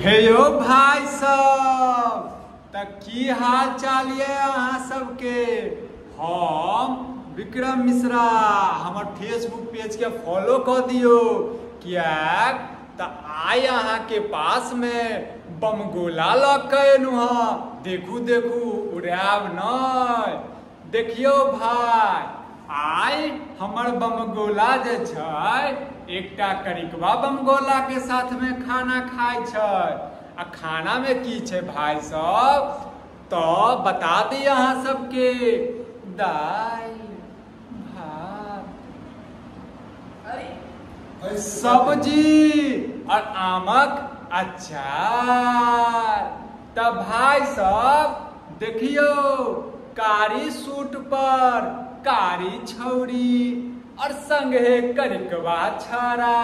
हे यौ भाई सब। त की हाल चाल ये अहाँ सबके? हम विक्रम मिश्रा, हमर फेसबुक पेज के फॉलो कर दियो। कियाक त आइ अहाँ के पास में बमगोला लग हँ। देखू देखू उड़ाब न देखियो भाई आइ हमर बमगोला जे छै एकटा करिकवा बमगोला के साथ में खाना खाइ छै। आ खाना में की छै भाई सब? तो बता दी अहाँ सबके। दालि भात। सब्ज़ी और आमक अचार। तब भाई सब देखियो कारी सूट पर। कारी छौरी, और संगे करिकवा छाड़ा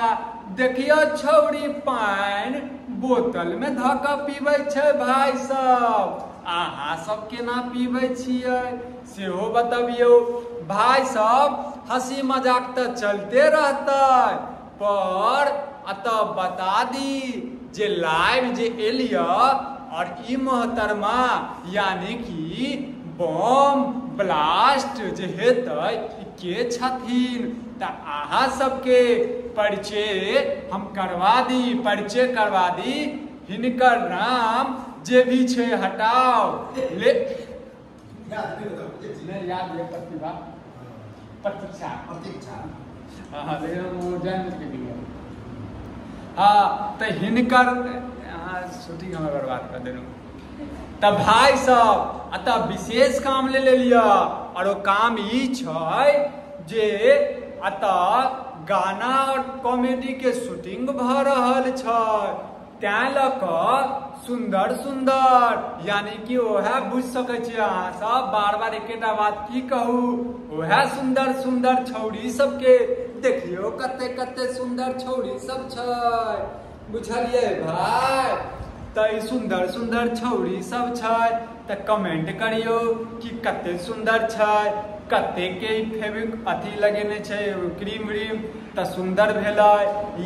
देखियो छौरी पानि, बोतल में धऽ कऽ पीबै छै भाई सब। अहाँ सब केना पीबै छियै, सेहो बतबियौ। भाई सब, हँसी मज़ाक तऽ चलते रहतै। पर अतः बता दी जे लाइव जे एलिय, और ई मोहतरमा, यानी कि बम ब्लास्ट जे हेतै, के छथिन? तऽ अहाँ सबके परिचय हम करवा दी, परिचय करवा दी। हिनकर नाम जे भी छै हटाओ ले याद प्रतिभा। हाँ हाँ तो हिनकर हाँ शूटिंग हमें बर्बाद कर देनु तब भाई सब अतः विशेष काम ले ले लिया और वो काम ई छै जे अतः गाना और कॉमेडी के शूटिंग भ रहल छै। तैं कऽ सुन्दर यानी कि ओहे बुझि सकै छियै अहाँ सब बार बार एकेटा बात की कहू? ओहे सुन्दर सुन्दर छौरी सबके। देखियो कते कते सुन्दर छौरी सब छै। बुझलियै भाई? तऽ सुंदर सुन्दर छौरी सब छै तऽ कमेंट करियो कि कते सुंदर छै कते के फेविक अथी लगेने छै क्रीम व्रीम तऽ सुन्दर भेलै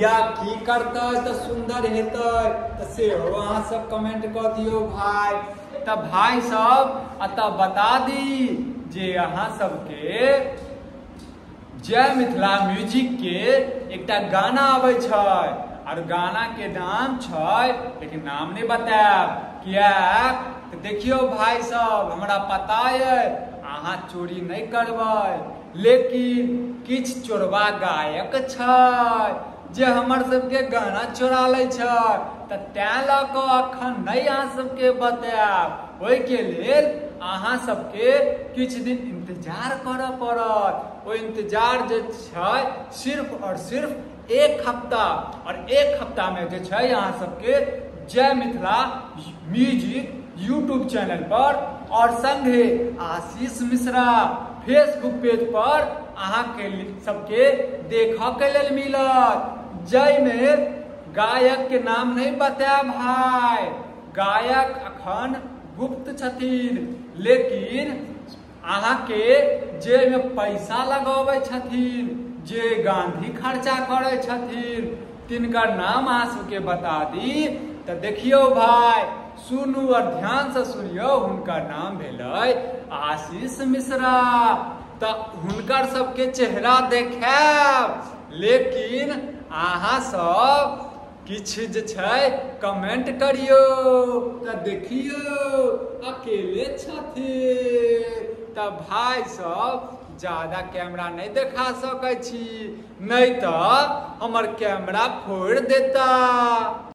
या की करतै तऽ सुन्दर हेतै तऽ अहाँ सब कमेंट कऽ दियौ भाई तऽ भाई सब अतः बता दी जे अहाँ सबके जय मिथिला म्यूज़िक के एकटा गाना अबै छै। और गाना के नाम लेकिन नाम नहीं बतायब किया तऽ देखियौ भाई सब हमरा पता है अहाँ चोरी नहीं करब। लेकिन किछु चोरबा गायक जे हमर सबके गाना चोरा लै तैं कऽ अखन नहीं अहाँ सबके बतायब ओहिके लेल अहाँ सबके किछु दिन इंतज़ार करऽ पड़त। ओ इंतज़ार जे सिर्फ़ और सिर्फ़ एक हफ़्ता, और एक हफ़्ता में जे छै अहाँ सबके जय मिथिला म्यूज़िक यूट्यूब चैनल पर, और संगे आशीष मिश्रा फेसबुक पेज पर अहाँके सबके देख के लिए मिलत। जय में गायक के नाम नहीं बतायब भाई गायक अखन गुप्त छथिन। लेकिन अहाँके जेमे पैसा लगबै छथिन, जे गांधी खर्चा करे छथिन, तिनकर नाम अहाँ सबके बता दी। तऽ देखियौ भाई सुनू और ध्यान से सुनियो, हुनकर नाम भेलै आशीष मिश्रा। तऽ हुनकर सबके चेहरा देखायब। लेकिन अहाँ सब किछु छै कमेंट करियो। त देखियो, अकेले छथिन। त भाई सब ज़्यादा कैमरा नहीं देखा सकै छी, नहीं तो हमर कैमरा फोड़ देता।